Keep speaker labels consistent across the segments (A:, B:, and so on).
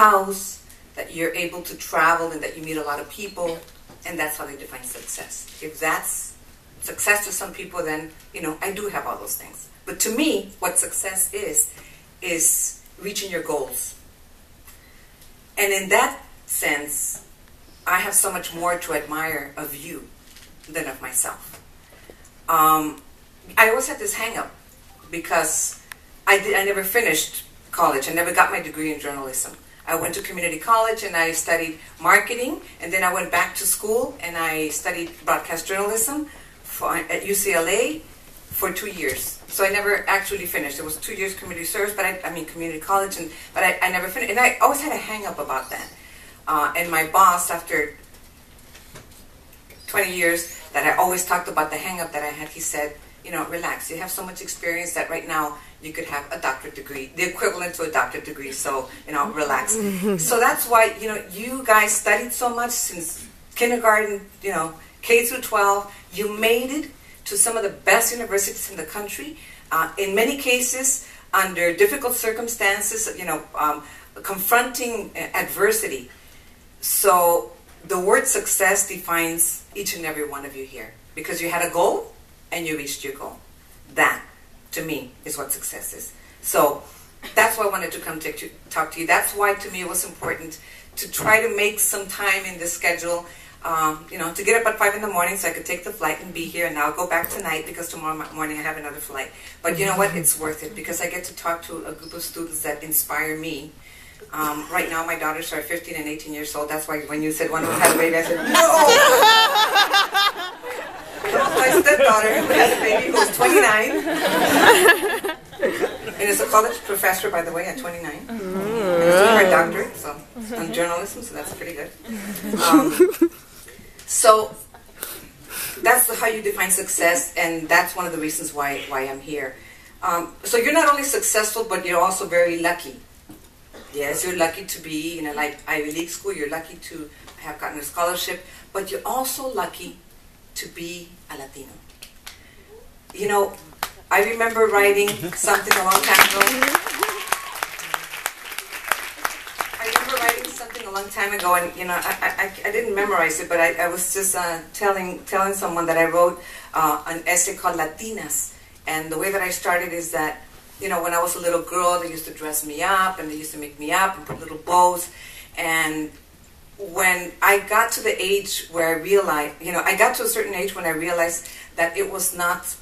A: house, that you're able to travel, and that you meet a lot of people, and that's how they define success. If that's success to some people, then you know I do have all those things. But to me, what success is is reaching your goals. And in that sense, I have so much more to admire of you than of myself. Um, I always had this hang up because I, did, I never finished college. I never got my degree in journalism. I went to community college and I studied marketing, and then I went back to school and I studied broadcast journalism for, at UCLA for two years. So I never actually finished. It was two years community service, but I, I mean community college, and but I, I never finished. And I always had a hang up about that. Uh, and my boss, after 20 years that I always talked about the hang up that I had, he said, you know, relax. You have so much experience that right now you could have a doctorate degree, the equivalent to a doctorate degree. So, you know, relax. so that's why, you know, you guys studied so much since kindergarten, you know, K through 12. You made it to some of the best universities in the country. Uh, in many cases, under difficult circumstances, you know, um, confronting adversity. So the word success defines each and every one of you here because you had a goal and you reached your goal. That, to me, is what success is. So that's why I wanted to come to talk to you. That's why, to me, it was important to try to make some time in the schedule. Um, you know, to get up at five in the morning so I could take the flight and be here, and now I'll go back tonight because tomorrow morning I have another flight. But you know what? It's worth it because I get to talk to a group of students that inspire me um, right now, my daughters are 15 and 18 years old. That's why when you said one of them had a baby, I said, no! My stepdaughter who has a baby who's 29. and is a college professor, by the way, at 29. Mm. And doing her doctorate so, on journalism, so that's pretty good. Um, so that's how you define success, and that's one of the reasons why, why I'm here. Um, so you're not only successful, but you're also very lucky Yes, you're lucky to be in a like Ivy League school. You're lucky to have gotten a scholarship, but you're also lucky to be a Latino. You know, I remember writing something a long time ago. I remember writing something a long time ago, and you know, I, I, I didn't memorize it, but I, I was just uh, telling telling someone that I wrote uh, an essay called Latinas, and the way that I started is that you know, when I was a little girl, they used to dress me up and they used to make me up and put little bows. And when I got to the age where I realized, you know, I got to a certain age when I realized that it was not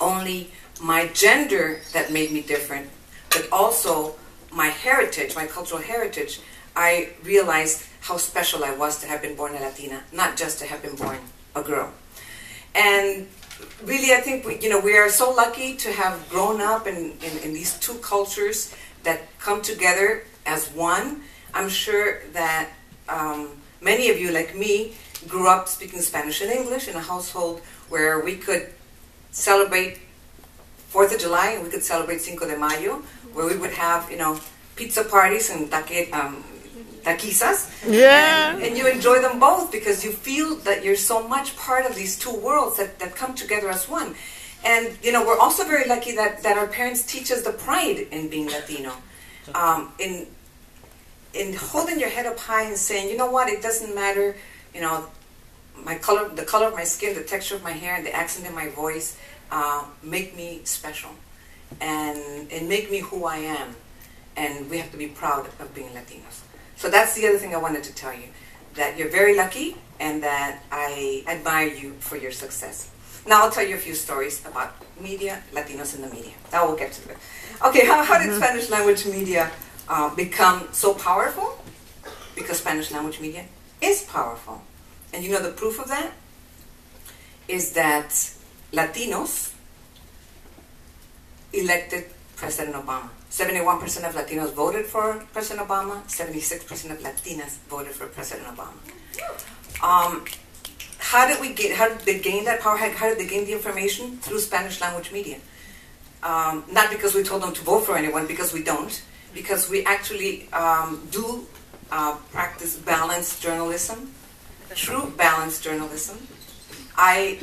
A: only my gender that made me different, but also my heritage, my cultural heritage. I realized how special I was to have been born a Latina, not just to have been born a girl. And really, I think we, you know we are so lucky to have grown up in, in, in, these two cultures that come together as one. I'm sure that um, many of you, like me, grew up speaking Spanish and English in a household where we could celebrate Fourth of July and we could celebrate Cinco de Mayo, where we would have you know pizza parties and taque, um, taquizas.
B: Yeah.
A: And, and, you enjoy them both because you feel that you're so much part of these two worlds that, that come together as one. And, you know, we're also very lucky that, that our parents teach us the pride in being Latino. Um, in, in holding your head up high and saying, you know what, it doesn't matter, you know, my color, the color of my skin, the texture of my hair, and the accent in my voice uh, make me special and, and make me who I am. And we have to be proud of being Latinos. So that's the other thing I wanted to tell you, that you're very lucky and that I admire you for your success. Now I'll tell you a few stories about media, Latinos in the media. Now we'll get to it. Okay, how, how did mm-hmm. Spanish language media uh, become so powerful? Because Spanish language media is powerful. And you know the proof of that? Is that Latinos elected President Obama. 71% of Latinos voted for President Obama, 76% of Latinas voted for President Obama. Um, how did we get, how did they gain that power? How did they gain the information? Through Spanish language media. Um, not because we told them to vote for anyone, because we don't. Because we actually um, do uh, practice balanced journalism, true balanced journalism. I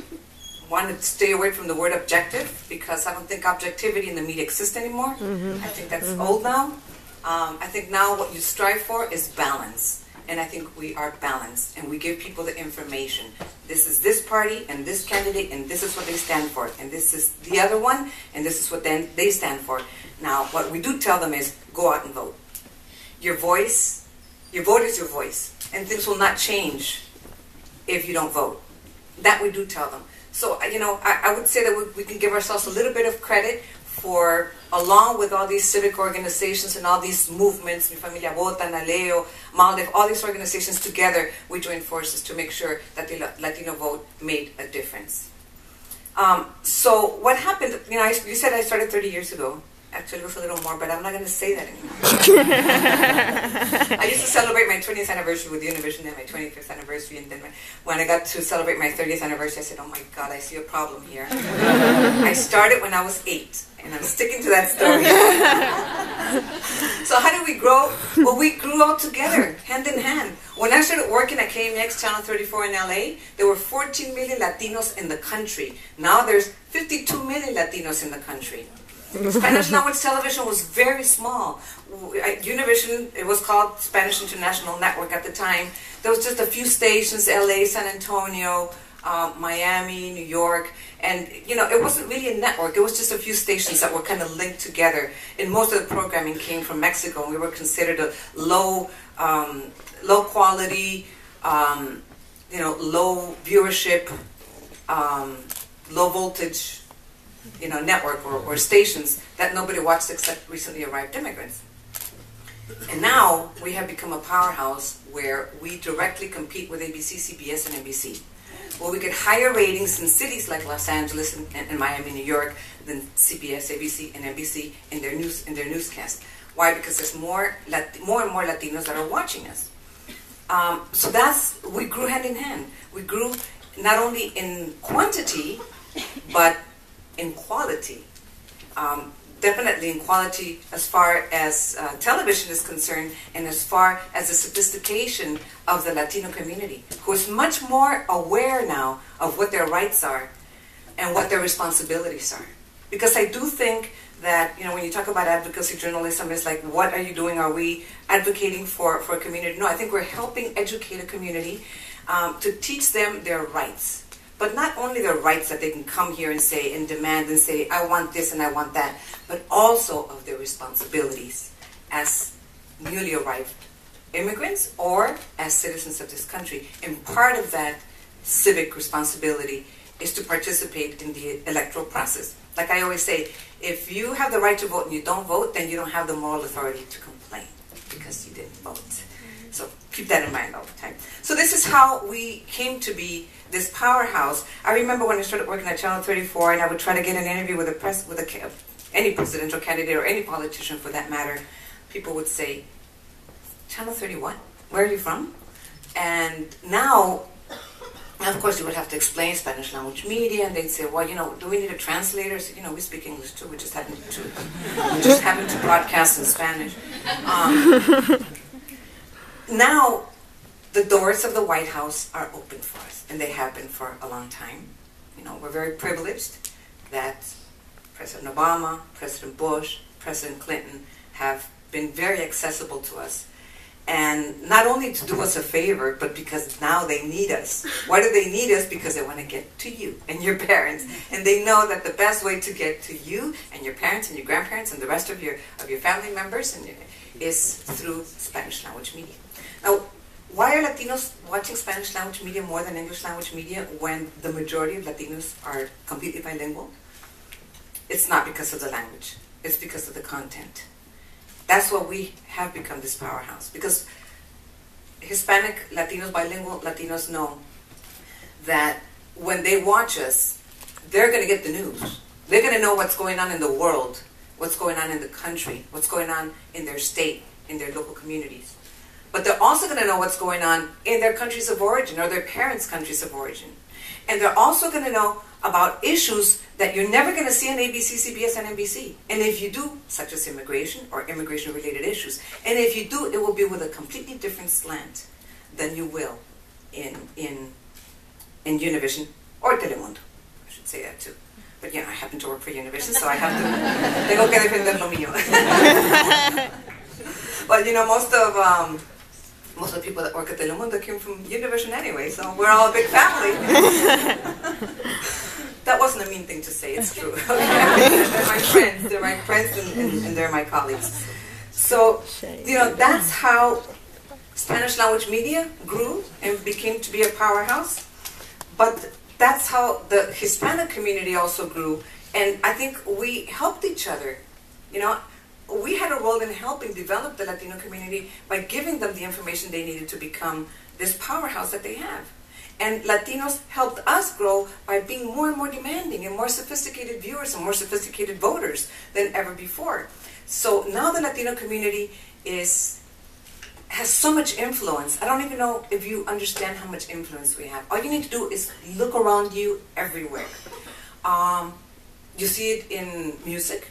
A: want to stay away from the word objective because I don't think objectivity in the media exists anymore. Mm-hmm. I think that's mm-hmm. old now. Um, I think now what you strive for is balance. And I think we are balanced and we give people the information. This is this party and this candidate and this is what they stand for. And this is the other one and this is what then they stand for. Now, what we do tell them is go out and vote. Your voice, your vote is your voice. And things will not change if you don't vote. That we do tell them. So, uh, you know, I, I would say that we, we can give ourselves a little bit of credit for, along with all these civic organizations and all these movements, Mi Familia Vota, Naleo, Maldef, all these organizations together, we joined forces to make sure that the Latino vote made a difference. Um, so what happened, you know, I, you said I started 30 years ago. Actually, it was a little more, but I'm not going to say that anymore. I used to celebrate my 20th anniversary with Univision and my 25th anniversary, and then when I got to celebrate my 30th anniversary, I said, "Oh my God, I see a problem here." I started when I was eight, and I'm sticking to that story. so how did we grow? Well, we grew all together, hand in hand. When I started working at KMEX Channel 34 in LA, there were 14 million Latinos in the country. Now there's 52 million Latinos in the country. Spanish language television was very small. Univision, it was called Spanish International Network at the time. There was just a few stations, LA, San Antonio, uh, Miami, New York, and you know, it wasn't really a network. It was just a few stations that were kind of linked together. And most of the programming came from Mexico, and we were considered a low, um, low quality, um, you know, low viewership, um, low voltage you know, network or, or stations that nobody watched except recently arrived immigrants. And now we have become a powerhouse where we directly compete with ABC, CBS, and NBC. Well, we get higher ratings in cities like Los Angeles and, and, Miami, New York than CBS, ABC, and NBC in their news in their newscast. Why? Because there's more more and more Latinos that are watching us. Um, so that's we grew hand in hand. We grew not only in quantity, but in quality. Um, definitely in quality as far as uh, television is concerned and as far as the sophistication of the Latino community, who is much more aware now of what their rights are and what their responsibilities are. Because I do think that, you know, when you talk about advocacy journalism, it's like, what are you doing? Are we advocating for, for a community? No, I think we're helping educate a community um, to teach them their rights but not only their rights that they can come here and say and demand and say, I want this and I want that, but also of their responsibilities as newly arrived immigrants or as citizens of this country. And part of that civic responsibility is to participate in the electoral process. Like I always say, if you have the right to vote and you don't vote, then you don't have the moral authority to complain because you didn't vote. Keep that in mind all the time. So this is how we came to be this powerhouse. I remember when I started working at Channel 34, and I would try to get an interview with a press, with a, any presidential candidate or any politician for that matter. People would say, "Channel 31, where are you from?" And now, of course, you would have to explain Spanish language media, and they'd say, "Well, you know, do we need a translator?" So, you know, we speak English too. We just happen to, we just happen to broadcast in Spanish. Um, now the doors of the White House are open for us, and they have been for a long time. You know, we're very privileged that President Obama, President Bush, President Clinton have been very accessible to us. And not only to do us a favor, but because now they need us. Why do they need us? Because they want to get to you and your parents. And they know that the best way to get to you and your parents and your grandparents and the rest of your, of your family members and, is through Spanish language media. Now, why are Latinos watching Spanish language media more than English language media when the majority of Latinos are completely bilingual? It's not because of the language, it's because of the content. That's what we have become this powerhouse. Because Hispanic, Latinos, bilingual Latinos know that when they watch us, they're going to get the news. They're going to know what's going on in the world, what's going on in the country, what's going on in their state, in their local communities. But they're also going to know what's going on in their countries of origin or their parents' countries of origin. And they're also going to know about issues that you're never going to see on ABC, CBS, and NBC. And if you do, such as immigration or immigration related issues, and if you do, it will be with a completely different slant than you will in, in, in Univision or Telemundo. I should say that too. But yeah, I happen to work for Univision, so I have to. tengo que defender lo mío. but you know, most of um, most of the people that work at Telemundo came from Univision anyway, so we're all a big family. that wasn't a mean thing to say, it's true. they're my friends, they're my friends, and, and, and they're my colleagues. So, you know, that's how Spanish language media grew and became to be a powerhouse. But that's how the Hispanic community also grew. And I think we helped each other. You know, we had a role in helping develop the Latino community by giving them the information they needed to become this powerhouse that they have. And Latinos helped us grow by being more and more demanding and more sophisticated viewers and more sophisticated voters than ever before. So now the Latino community is has so much influence. I don't even know if you understand how much influence we have. All you need to do is look around you everywhere. Um, you see it in music.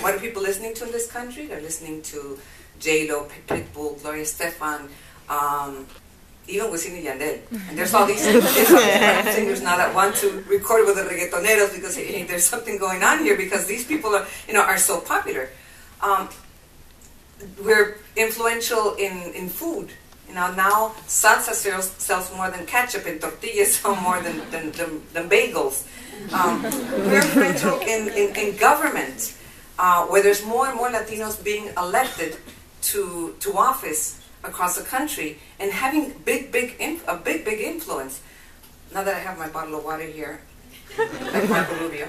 A: What are people listening to in this country? They're listening to J-Lo, Pitbull, Gloria Estefan, um, even Wisin y Yandel. And there's all these, there's all these singers now that want to record with the reggaetoneros because hey, there's something going on here because these people are, you know, are so popular. Um, we're influential in, in food. You know, now salsa sells, sells more than ketchup and tortillas sell more than, than, than, than bagels. Um, we're influential in, in, in government, uh, where there's more and more Latinos being elected to, to office across the country and having big, big, a big, big influence. Now that I have my bottle of water here, like Marco Rubio.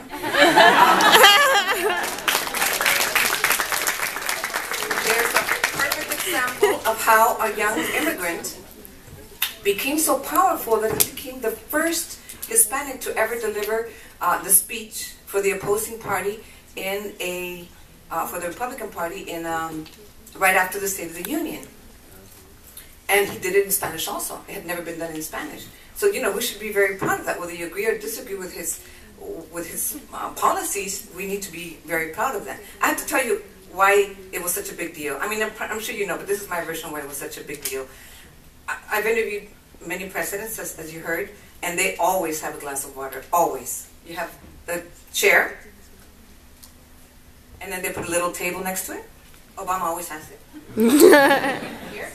A: there's a perfect example of how a young immigrant became so powerful that he became the first Hispanic to ever deliver uh, the speech for the opposing party in a uh, for the Republican Party in um, right after the State of the Union. And he did it in Spanish also. It had never been done in Spanish. So you know we should be very proud of that. Whether you agree or disagree with his with his uh, policies, we need to be very proud of that. I have to tell you, why it was such a big deal. I mean, I'm, I'm, sure you know, but this is my version of why it was such a big deal. I, have interviewed many presidents, as, as, you heard, and they always have a glass of water. Always. You have the chair, and then they put a little table next to it. Obama always has it. Here.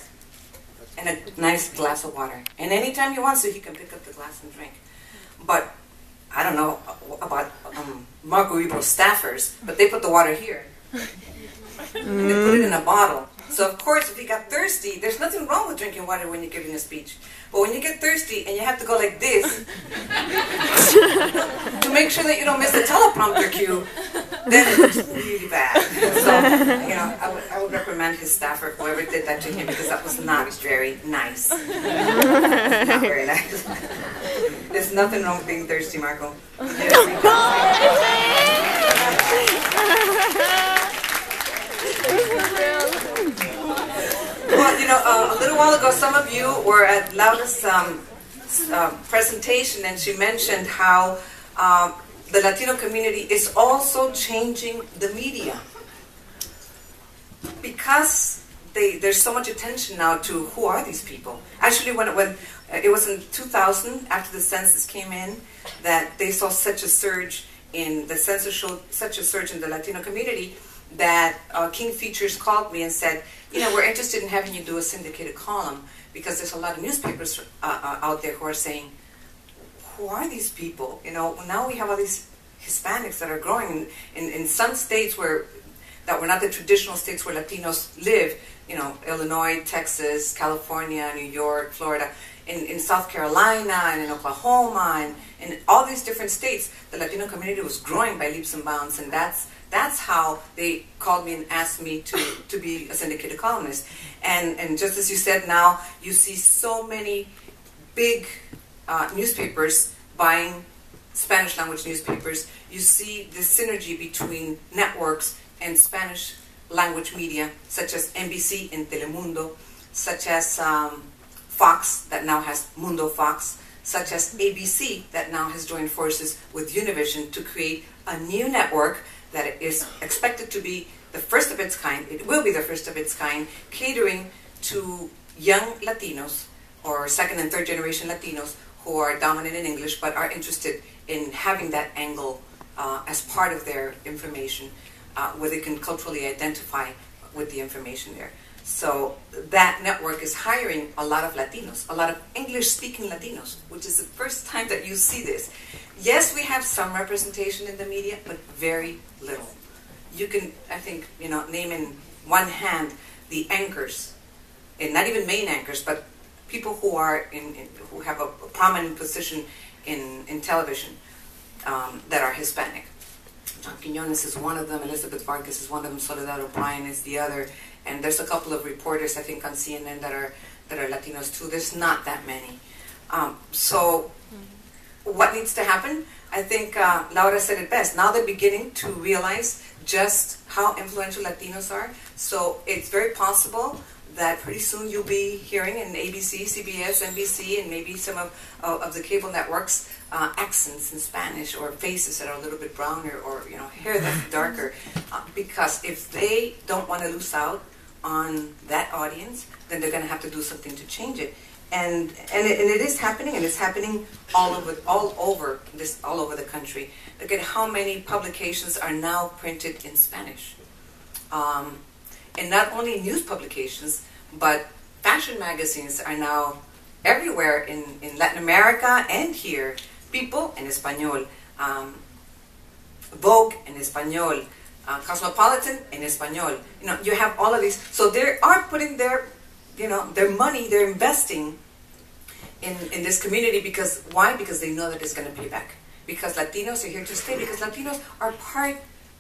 A: And a nice glass of water. And anytime he wants to, he can pick up the glass and drink. But I don't know about um, Marco Rubio staffers, but they put the water here and they put it in a bottle. So of course, if you got thirsty, there's nothing wrong with drinking water when you're giving a speech. But when you get thirsty and you have to go like this to make sure that you don't miss the teleprompter cue, then it's really bad. So, you know, I would, I would reprimand his staff or whoever did that to him because that was not very nice. not very nice. There's nothing wrong with being thirsty, Marco. Well, you know, uh, a little while ago, some of you were at Laura's um, uh, presentation, and she mentioned how uh, the Latino community is also changing the media because they, there's so much attention now to who are these people. Actually, when when uh, it was in 2000, after the census came in, that they saw such a surge in the census showed such a surge in the Latino community that uh, King Features called me and said, you know, we're interested in having you do a syndicated column because there's a lot of newspapers uh, uh, out there who are saying, who are these people? You know, now we have all these Hispanics that are growing in, in, in some states where that were not the traditional states where Latinos live, you know, Illinois, Texas, California, New York, Florida, in, in South Carolina and in Oklahoma and in all these different states, the Latino community was growing by leaps and bounds and that's that's how they called me and asked me to, to be a syndicated columnist. And, and just as you said, now you see so many big uh, newspapers buying Spanish language newspapers. You see the synergy between networks and Spanish language media, such as NBC and Telemundo, such as um, Fox, that now has Mundo Fox, such as ABC, that now has joined forces with Univision to create a new network that is expected to be the first of its kind, it will be the first of its kind, catering to young Latinos or second and third generation Latinos who are dominant in English but are interested in having that angle uh, as part of their information uh, where they can culturally identify with the information there. So that network is hiring a lot of Latinos, a lot of English-speaking Latinos, which is the first time that you see this. Yes, we have some representation in the media, but very little. You can, I think, you know, name in one hand the anchors, and not even main anchors, but people who are in, in who have a, prominent position in in television um, that are Hispanic. Quinones is one of them. Elizabeth Vargas is one of them. Soledad O'Brien is the other. And there's a couple of reporters, I think, on CNN that are that are Latinos too. There's not that many. Um, so, what needs to happen? I think uh, Laura said it best. Now they're beginning to realize just how influential Latinos are. So it's very possible that pretty soon you'll be hearing in ABC, CBS, NBC, and maybe some of, uh, of the cable networks uh, accents in Spanish or faces that are a little bit browner or you know hair that's darker. Uh, because if they don't want to lose out on that audience, then they're going to have to do something to change it. And and it, and it is happening, and it's happening all over all over this all over the country. Look at how many publications are now printed in Spanish. Um, and not only news publications, but fashion magazines are now everywhere in, in Latin America and here. People in español, um, Vogue in español, uh, Cosmopolitan in español. You know, you have all of these. So they are putting their, you know, their money, they're investing in, in this community because, why? Because they know that it's going to pay back. Because Latinos are here to stay, because Latinos are part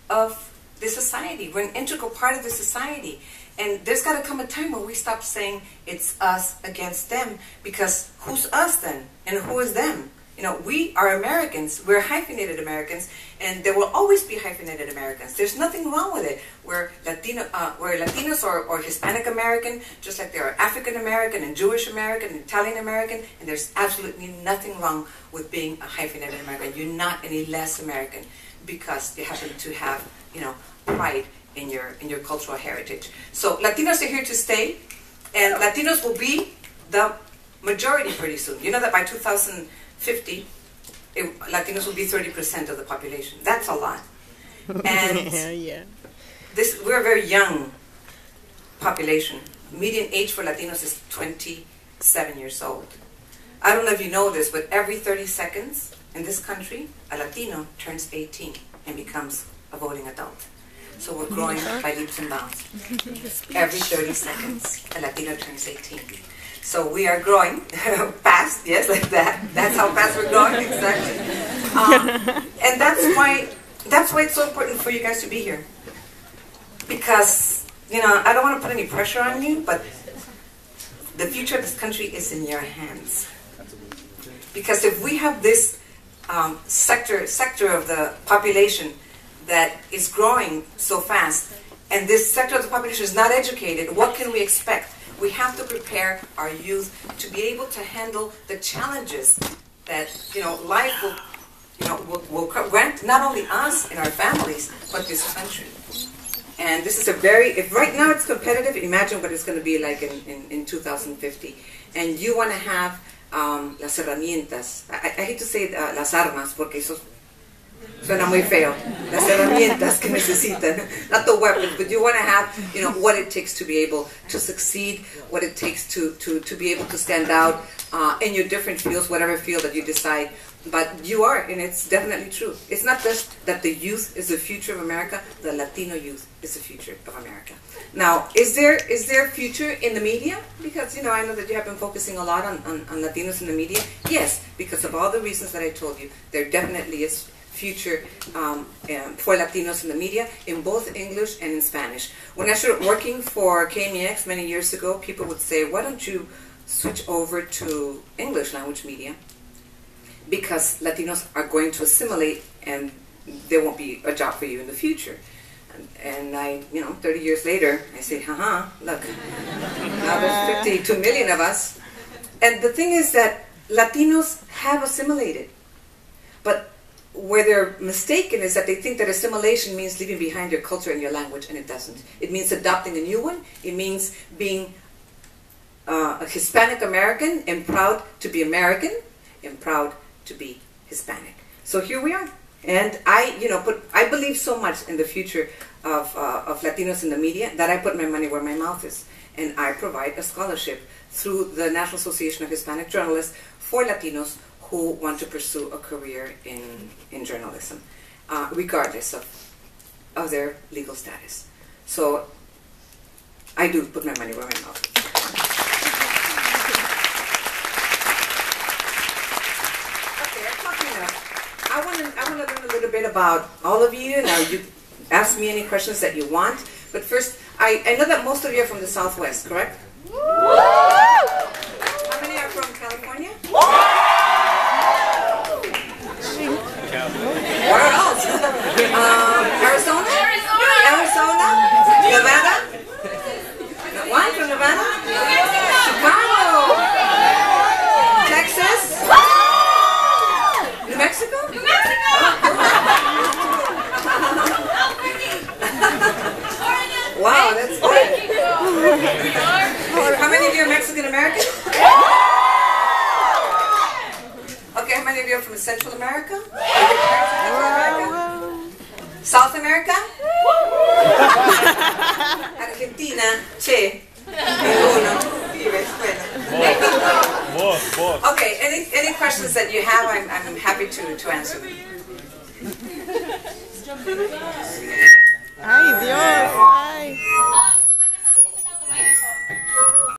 A: of the society. We're an integral part of the society. And there's got to come a time where we stop saying it's us against them because who's us then? And who is them? You know, we are Americans. We're hyphenated Americans, and there will always be hyphenated Americans. There's nothing wrong with it. We're Latino, uh, we're Latinos or, or Hispanic American, just like there are African American and Jewish American and Italian American, and there's absolutely nothing wrong with being a hyphenated American. You're not any less American because you happen to have, you know, pride in your in your cultural heritage. So Latinos are here to stay, and Latinos will be the majority pretty soon. You know that by 2050, it, Latinos will be 30% of the population. That's a lot. And
B: yeah, yeah.
A: this we're a very young population. Median age for Latinos is 27 years old. I don't know if you know this, but every 30 seconds in this country, a Latino turns 18 and becomes a voting adult. So we're growing by leaps and bounds. Every 30 seconds, a Latino turns 18. So we are growing fast, yes, like that. That's how fast we're growing, exactly. Um, and that's why that's why it's so important for you guys to be here. Because, you know, I don't want to put any pressure on you, but the future of this country is in your hands. Because if we have this um, sector sector of the population that is growing so fast, and this sector of the population is not educated, what can we expect? We have to prepare our youth to be able to handle the challenges that you know life will, you know, will, will grant not only us and our families, but this country. And this is a very, if right now it's competitive, imagine what it's going to be like in, in, in 2050. And you want to have um, las herramientas. I, I, hate to say uh, las armas, porque eso Suena muy feo. Las herramientas que necesitan, not the weapons, but you want to have, you know, what it takes to be able to succeed, what it takes to, to, to be able to stand out uh, in your different fields, whatever field that you decide. But you are, and it's definitely true. It's not just that the youth is the future of America, the Latino youth is the future of America. Now, is there is there future in the media? Because, you know, I know that you have been focusing a lot on, on, on Latinos in the media. Yes, because of all the reasons that I told you, there definitely is future um, um, for Latinos in the media in both English and in Spanish. When I started working for KMEX many years ago, people would say, why don't you switch over to English language media? Because Latinos are going to assimilate and there won't be a job for you in the future. And I, you know, 30 years later, I say, haha, look, now there's 52 million of us. And the thing is that Latinos have assimilated. But where they're mistaken is that they think that assimilation means leaving behind your culture and your language, and it doesn't. It means adopting a new one. It means being uh, a Hispanic American and proud to be American and proud to be Hispanic. So here we are. And I, you know, put I believe so much in the future of, uh, of Latinos in the media, that I put my money where my mouth is. And I provide a scholarship through the National Association of Hispanic Journalists for Latinos who want to pursue a career in, in journalism, uh, regardless of, of their legal status. So I do put my money where my mouth is. Okay, I'm talking enough. I want to I want to learn a little bit about all of you. Now you ask me any questions that you want, but first I, I know that most of you are from the Southwest, correct? How many are from California? Where Um,